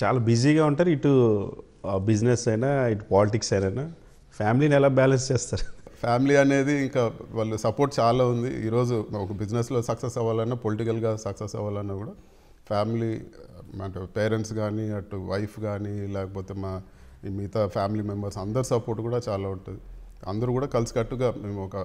చాలా బిజీగా ఉంటారు. ఇటు బిజినెస్ అయినా ఇటు పాలిటిక్స్ అయినా ఫ్యామిలీని ఎలా బ్యాలెన్స్ చేస్తారు? ఫ్యామిలీ అనేది ఇంకా వాళ్ళు సపోర్ట్ చాలా ఉంది. ఈరోజు ఒక బిజినెస్లో సక్సెస్ అవ్వాలన్నా పొలిటికల్గా సక్సెస్ అవ్వాలన్నా కూడా ఫ్యామిలీ అంటే పేరెంట్స్ కానీ అటు వైఫ్ కానీ లేకపోతే మా మిగతా ఫ్యామిలీ మెంబర్స్ అందరి సపోర్ట్ కూడా చాలా ఉంటుంది. అందరూ కూడా కలిసికట్టుగా మేము ఒక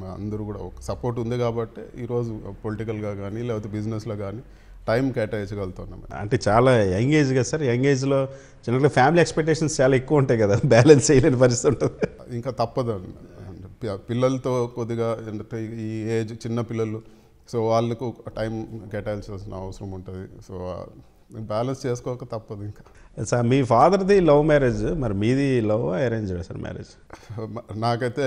మా అందరూ కూడా ఒక సపోర్ట్ ఉంది కాబట్టి ఈరోజు పొలిటికల్గా కానీ లేకపోతే బిజినెస్లో కానీ టైం కేటాయించగలుగుతున్నాం. అంటే చాలా యంగ్ ఏజ్ కదా సార్ యంగ్ ఏజ్లో చిన్నగా ఫ్యామిలీ ఎక్స్పెక్టేషన్స్ చాలా ఎక్కువ ఉంటాయి కదా బ్యాలెన్స్ చేయలేని పరిస్థితి ఉంటుంది. ఇంకా తప్పదు అంటే పి- పిల్లలతో కొద్దిగా ఈ ఏజ్ చిన్న పిల్లలు సో వాళ్ళకు టైం కేటాయించాల్సిన అవసరం ఉంటుంది. సో బ్యాలెన్స్ చేసుకోక తప్పదు ఇంకా. సార్ మీ ఫాదర్ది లవ్ మ్యారేజ్ మరి మీది లవ్ అరేంజ్ సార్ మ్యారేజ్? నాకైతే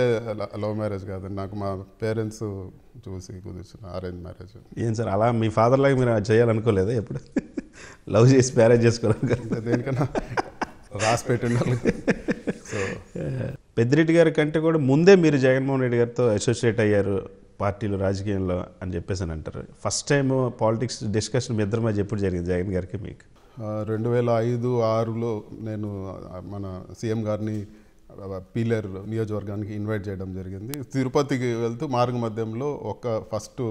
లవ్ మ్యారేజ్ కాదు. నాకు మా పేరెంట్స్ చూసి కుదిర్చిన అరేంజ్ మ్యారేజ్. ఏం సార్ అలా మీ ఫాదర్ లాగా మీరు చేయాలనుకోలేదా ఎప్పుడు? లవ్ చేసి మ్యారేజ్ చేసుకోవడం దేనికన్నా రాసి పెట్టి ఉండాలి సో పెద్దిరెడ్డి గారి కంటే కూడా ముందే మీరు జగన్మోహన్ రెడ్డి గారితో అసోసియేట్ అయ్యారు. పార్టీలు రాజకీయంలో అని చెప్పేసి అని అంటారు. ఫస్ట్ టైం పాలిటిక్స్ డిస్కషన్ మీ ఇద్దరు మధ్య ఎప్పుడు జరిగింది జగన్ గారికి మీకు? రెండు వేల ఐదు ఆరులో నేను మన సీఎం గారిని పీలర్ నియోజకవర్గానికి ఇన్వైట్ చేయడం జరిగింది. తిరుపతికి వెళ్తూ మార్గ మధ్యంలో ఒక ఫస్ట్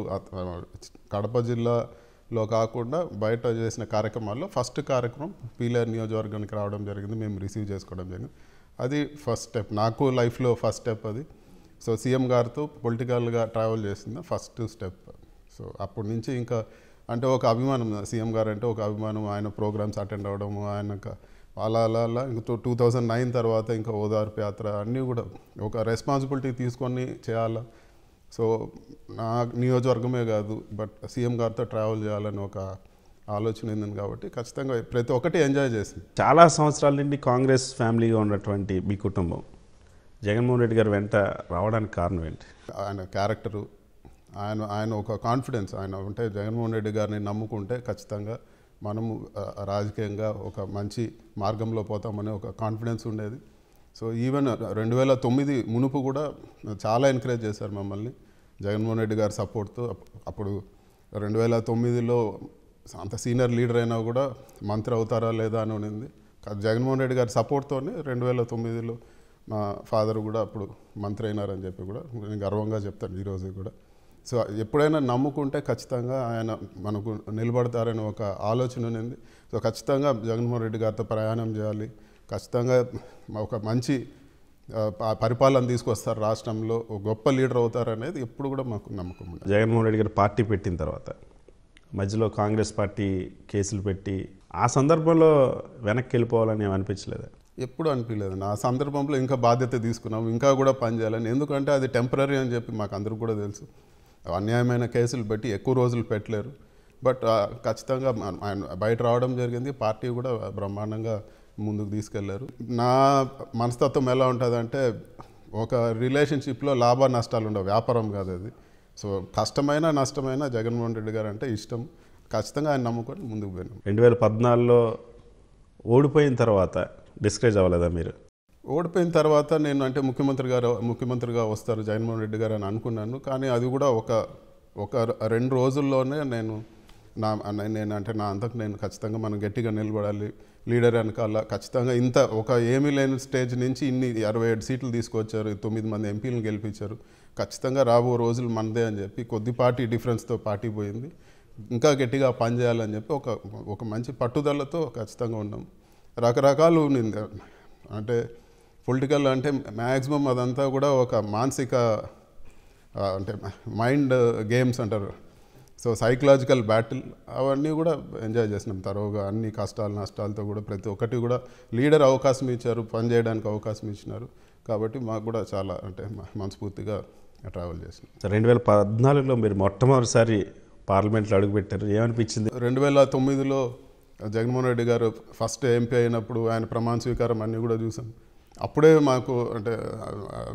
కడప జిల్లాలో కాకుండా బయట చేసిన కార్యక్రమాల్లో ఫస్ట్ కార్యక్రమం పీలర్ నియోజకవర్గానికి రావడం జరిగింది. మేము రిసీవ్ చేసుకోవడం జరిగింది. అది ఫస్ట్ స్టెప్ నాకు లైఫ్లో ఫస్ట్ స్టెప్ అది. సో సీఎం గారితో పొలిటికల్గా ట్రావెల్ చేసింది ఫస్ట్ స్టెప్. సో అప్పటి నుంచి ఇంకా అంటే ఒక అభిమానం సీఎం గారు అంటే ఒక అభిమానం ఆయన ప్రోగ్రామ్స్ అటెండ్ అవ్వడము ఆయన అలా అలా అలా. ఇంకా టూ థౌజండ్ నైన్ తర్వాత ఇంకా ఓదార్పు యాత్ర అన్నీ కూడా ఒక రెస్పాన్సిబిలిటీ తీసుకొని చేయాలా. సో నా నియోజకవర్గమే కాదు బట్ సీఎం గారితో ట్రావెల్ చేయాలని ఒక ఆలోచన ఉంది కాబట్టి ఖచ్చితంగా ప్రతి ఒక్కటి ఎంజాయ్ చేసింది. చాలా సంవత్సరాల నుండి కాంగ్రెస్ ఫ్యామిలీగా ఉన్నటువంటి మీ కుటుంబం. జగన్మోహన్ రెడ్డి గారు వెంట రావడానికి కారణం ఏంటి? ఆయన క్యారెక్టరు ఆయన ఆయన ఒక కాన్ఫిడెన్స్ ఆయన అంటే జగన్మోహన్ రెడ్డి గారిని నమ్ముకుంటే ఖచ్చితంగా మనము రాజకీయంగా ఒక మంచి మార్గంలో పోతామనే ఒక కాన్ఫిడెన్స్ ఉండేది. సో ఈవెన్ రెండు వేల తొమ్మిది మునుపు కూడా చాలా ఎంకరేజ్ చేశారు మమ్మల్ని జగన్మోహన్ రెడ్డి గారి సపోర్ట్తో. అప్పుడు రెండు వేల తొమ్మిదిలో అంత సీనియర్ లీడర్ అయినా కూడా మంత్రి అవుతారా లేదా అని ఉండింది జగన్మోహన్ రెడ్డి గారి సపోర్ట్తోనే రెండు వేల తొమ్మిదిలో మా ఫాదర్ కూడా అప్పుడు మంత్రి అయినారని చెప్పి కూడా నేను గర్వంగా చెప్తాను ఈరోజు కూడా. సో ఎప్పుడైనా నమ్ముకుంటే ఖచ్చితంగా ఆయన మనకు నిలబడతారని ఒక ఆలోచన ఉంది సో ఖచ్చితంగా జగన్మోహన్ రెడ్డి గారితో ప్రయాణం చేయాలి. ఖచ్చితంగా ఒక మంచి పరిపాలన తీసుకొస్తారు రాష్ట్రంలో. ఒక గొప్ప లీడర్ అవుతారనేది ఎప్పుడు కూడా మాకు నమ్మకం ఉంది జగన్మోహన్ రెడ్డి గారు పార్టీ పెట్టిన తర్వాత మధ్యలో కాంగ్రెస్ పార్టీ కేసులు పెట్టి ఆ సందర్భంలో వెనక్కి వెళ్ళిపోవాలని ఏమి ఎప్పుడు అనిపించలేదు నా సందర్భంలో ఇంకా బాధ్యత తీసుకున్నాం ఇంకా కూడా పనిచేయాలని ఎందుకంటే అది టెంపరీ అని చెప్పి మాకు అందరికి కూడా తెలుసు. అన్యాయమైన కేసులు పెట్టి ఎక్కువ రోజులు పెట్టలేరు. బట్ ఖచ్చితంగా ఆయన బయట రావడం జరిగింది. పార్టీ కూడా బ్రహ్మాండంగా ముందుకు తీసుకెళ్ళారు. నా మనస్తత్వం ఎలా ఉంటుందంటే ఒక రిలేషన్షిప్లో లాభ నష్టాలు ఉండవు. వ్యాపారం కాదు అది. సో కష్టమైన నష్టమైన జగన్మోహన్ రెడ్డి గారు అంటే ఇష్టం. ఖచ్చితంగా ఆయన నమ్ముకొని ముందుకు పోయినాం. రెండు వేల పద్నాలుగులో ఓడిపోయిన తర్వాత డిస్కరేజ్ అవ్వలేదా మీరు? ఓడిపోయిన తర్వాత నేను అంటే ముఖ్యమంత్రి గారు ముఖ్యమంత్రిగా వస్తారు జగన్మోహన్ రెడ్డి గారు అని అనుకున్నాను. కానీ అది కూడా ఒక ఒక రెండు రోజుల్లోనే నేను నా నేను అంటే నా అంతకు నేను ఖచ్చితంగా మనం గట్టిగా నిలబడాలి. లీడర్ వెనకాల ఖచ్చితంగా ఇంత ఒక ఏమీ లేని స్టేజ్ నుంచి ఇన్ని అరవై ఏడు సీట్లు తీసుకొచ్చారు తొమ్మిది మంది ఎంపీలను గెలిపించారు. ఖచ్చితంగా రాబో రోజులు మనదే అని చెప్పి కొద్దిపాటి డిఫరెన్స్తో పార్టీ పోయింది. ఇంకా గట్టిగా పనిచేయాలని చెప్పి ఒక ఒక మంచి పట్టుదలతో ఖచ్చితంగా ఉన్నాం. రకరకాలు అంటే పొలిటికల్ అంటే మ్యాక్సిమం అదంతా కూడా ఒక మానసిక అంటే మైండ్ గేమ్స్ అంటారు. సో సైకలాజికల్ బ్యాటిల్ అవన్నీ కూడా ఎంజాయ్ చేసినాం తరువుగా. అన్ని కష్టాలు నష్టాలతో కూడా ప్రతి ఒక్కటి కూడా లీడర్ అవకాశం ఇచ్చారు పనిచేయడానికి అవకాశం ఇచ్చినారు. కాబట్టి మాకు కూడా చాలా అంటే మనస్ఫూర్తిగా ట్రావెల్ చేసినాం. రెండు వేల పద్నాలుగులో మీరు మొట్టమొదటిసారి పార్లమెంట్లో అడుగుపెట్టారు. ఏమనిపించింది? రెండు వేల తొమ్మిదిలో జగన్మోహన్ రెడ్డి గారు ఫస్ట్ ఎంపీ అయినప్పుడు ఆయన ప్రమాణ స్వీకారం అన్నీ కూడా చూసాం. అప్పుడే మాకు అంటే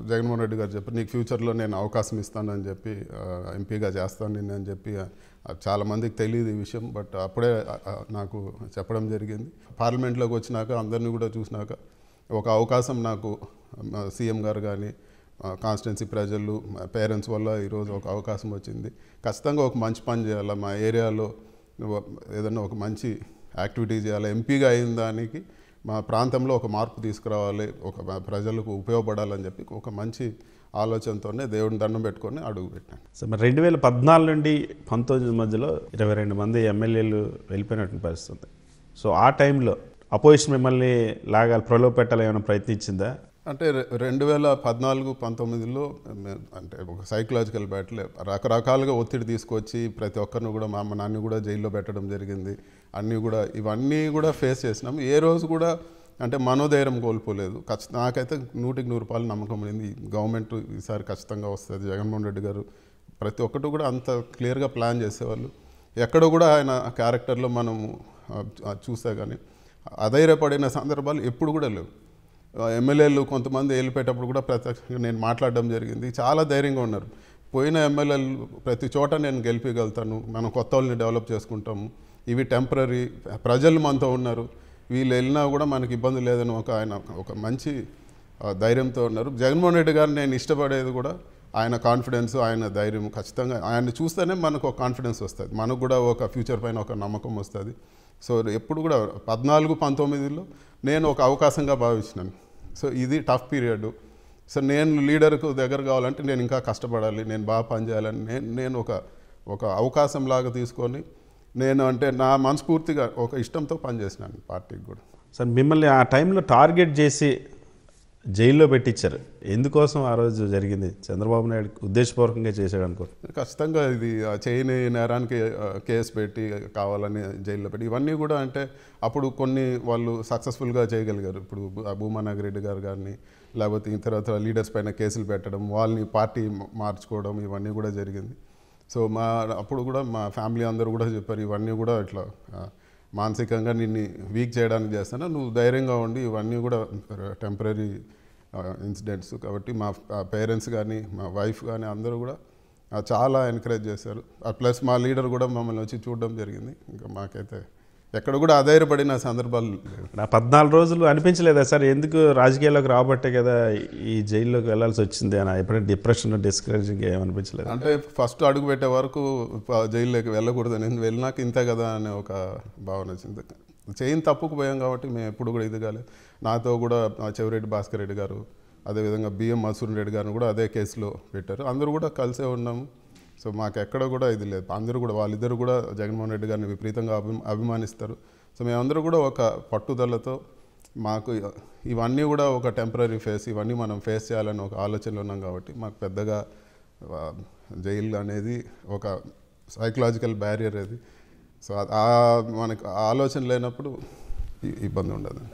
జగన్మోహన్ రెడ్డి గారు చెప్పి నీకు ఫ్యూచర్లో నేను అవకాశం ఇస్తానని చెప్పి ఎంపీగా చేస్తాను నేను అని చెప్పి చాలామందికి చాలా మందికి తెలియదు ఈ విషయం బట్ అప్పుడే నాకు చెప్పడం జరిగింది. పార్లమెంట్లోకి వచ్చినాక అందరినీ కూడా చూసినాక ఒక అవకాశం నాకు సీఎం గారు కానీ కాన్స్టిట్యున్సీ ప్రజలు పేరెంట్స్ వల్ల ఈరోజు ఒక అవకాశం వచ్చింది. ఖచ్చితంగా ఒక మంచి పని చేయాలి? మా ఏరియాలో ఏదైనా ఒక మంచి యాక్టివిటీ చేయాలి. ఎంపీగా అయిన దానికి మా ప్రాంతంలో ఒక మార్పు తీసుకురావాలి ఒక ప్రజలకు ఉపయోగపడాలని చెప్పి ఒక మంచి ఆలోచనతోనే దేవుని దండం పెట్టుకొని అడుగు పెట్టాను. సో మరి రెండు వేల పద్నాలుగు నుండి పంతొమ్మిది మధ్యలో ఇరవై రెండు మంది ఎమ్మెల్యేలు వెళ్ళిపోయినటువంటి పరిస్థితి ఉంది. సో ఆ టైంలో అపోజిషన్ మిమ్మల్ని లాగాలి ప్రలోభ పెట్టాలి ఏమైనా ప్రయత్నించిందా? అంటే రెండు వేల పద్నాలుగు పంతొమ్మిదిలో అంటే ఒక సైకలాజికల్ బ్యాటిల్ రకరకాలుగా ఒత్తిడి తీసుకొచ్చి ప్రతి ఒక్కరిని కూడా మా అమ్మ నాన్న కూడా జైల్లో పెట్టడం జరిగింది. అన్నీ కూడా ఇవన్నీ కూడా ఫేస్ చేసినాం. ఏ రోజు కూడా అంటే మనోధైర్యం కోల్పోలేదు. ఖచ్చిత నాకైతే నూటికి నూరు రూపాయలు నమ్మకం ఉంది. గవర్నమెంట్ ఈసారి ఖచ్చితంగా వస్తుంది. జగన్మోహన్ రెడ్డి గారు ప్రతి ఒక్కటి కూడా అంత క్లియర్గా ప్లాన్ చేసేవాళ్ళు. ఎక్కడ కూడా ఆయన క్యారెక్టర్లో మనము చూసా చూస్తే కానీ అధైర్యపడిన సందర్భాలు ఎప్పుడు కూడా లేవు. ఎమ్మెల్యేలు కొంతమంది వెళ్ళిపోయేటప్పుడు కూడా ప్రత్యక్షంగా నేను మాట్లాడడం జరిగింది. చాలా ధైర్యంగా ఉన్నారు. పోయిన ఎమ్మెల్యేలు ప్రతి చోట నేను గెలిపగలుగుతాను మనం కొత్త వాళ్ళని డెవలప్ చేసుకుంటాము. ఇవి టెంపరీ. ప్రజలు మనతో ఉన్నారు. వీళ్ళు వెళ్ళినా కూడా మనకి ఇబ్బంది లేదని ఒక ఆయన ఒక మంచి ధైర్యంతో ఉన్నారు. జగన్మోహన్ రెడ్డి గారిని నేను ఇష్టపడేది కూడా ఆయన కాన్ఫిడెన్స్ ఆయన ధైర్యం ఖచ్చితంగా. ఆయన్ని చూస్తేనే మనకు ఒక కాన్ఫిడెన్స్ వస్తుంది. మనకు కూడా ఒక ఫ్యూచర్ పైన ఒక నమ్మకం వస్తుంది. సో ఎప్పుడు కూడా పద్నాలుగు పంతొమ్మిదిలో నేను ఒక అవకాశంగా భావించినాను. సో ఇది టఫ్ పీరియడ్ సో నేను లీడర్కు దగ్గర కావాలంటే నేను ఇంకా కష్టపడాలి. నేను బాగా పనిచేయాలని నేను నేను ఒక ఒక అవకాశం లాగా తీసుకొని నేను అంటే నా మనస్ఫూర్తిగా ఒక ఇష్టంతో పనిచేసినాను పార్టీకి కూడా. సార్ మిమ్మల్ని ఆ టైంలో టార్గెట్ చేసి జైల్లో పెట్టించారు. ఎందుకోసం ఆ రోజు జరిగింది? చంద్రబాబు నాయుడు ఉద్దేశపూర్వకంగా చేశాడు అనుకో. ఖచ్చితంగా ఇది చేయని నేరానికి కేసు పెట్టి కావాలని జైల్లో పెట్టి ఇవన్నీ కూడా అంటే అప్పుడు కొన్ని వాళ్ళు సక్సెస్ఫుల్గా చేయగలిగారు. ఇప్పుడు భూ- ఆ భూమా నాగిరెడ్డి గారు కానీ లేకపోతే ఇతర లీడర్స్ పైన కేసులు పెట్టడం వాళ్ళని పార్టీ మార్చుకోవడం ఇవన్నీ కూడా జరిగింది. సో మా అప్పుడు కూడా మా ఫ్యామిలీ అందరూ కూడా చెప్పారు ఇవన్నీ కూడా ఇట్లా మానసికంగా నిన్ను వీక్ చేయడానికి చేస్తాను? నువ్వు ధైర్యంగా ఉండి ఇవన్నీ కూడా టెంపరీ ఇన్సిడెంట్స్. కాబట్టి మా పేరెంట్స్ కానీ మా వైఫ్ కానీ అందరూ కూడా చాలా ఎంకరేజ్ చేశారు. ప్లస్ మా లీడర్ కూడా మమ్మల్ని వచ్చి చూడడం జరిగింది. ఇంకా మాకైతే ఎక్కడ కూడా అధైర్యపడిన సందర్భాలు నా పద్నాలుగు రోజులు అనిపించలేదా సార్? ఎందుకు రాజకీయాల్లోకి రాబట్టే కదా ఈ జైల్లోకి వెళ్ళాల్సి వచ్చింది అని ఎప్పుడైనా డిప్రెషన్ డిస్కరేజింగ్ ఏమనిపించలేదు? అంటే ఫస్ట్ అడుగు పెట్టే వరకు జైల్లోకి వెళ్ళకూడదు నేను వెళ్ళినాక ఇంతే కదా అనే ఒక భావన వచ్చింది. చేయని తప్పుకు పోయాం కాబట్టి మేము ఎప్పుడు కూడా ఇది కాలేదు నాతో కూడా చెవిరెడ్డి భాస్కర్ రెడ్డి గారు అదేవిధంగా బిఎం మసూర్ రెడ్డి గారిని కూడా అదే కేసులో పెట్టారు. అందరూ కూడా కలిసే ఉన్నాము. సో మాకు ఎక్కడ కూడా ఇది లేదు. అందరూ కూడా వాళ్ళిద్దరు కూడా జగన్మోహన్ రెడ్డి గారిని విపరీతంగా అభి అభిమానిస్తారు. సో మేమందరూ కూడా ఒక పట్టుదలతో మాకు ఇవన్నీ కూడా ఒక టెంపరీ ఫేస్ ఇవన్నీ మనం ఫేస్ చేయాలని ఒక ఆలోచనలో ఉన్నాం కాబట్టి మాకు పెద్దగా జైలు అనేది ఒక సైకలాజికల్ బ్యారియర్ అది. సో ఆ మనకు ఆ ఆలోచన లేనప్పుడు ఇబ్బంది ఉండదు.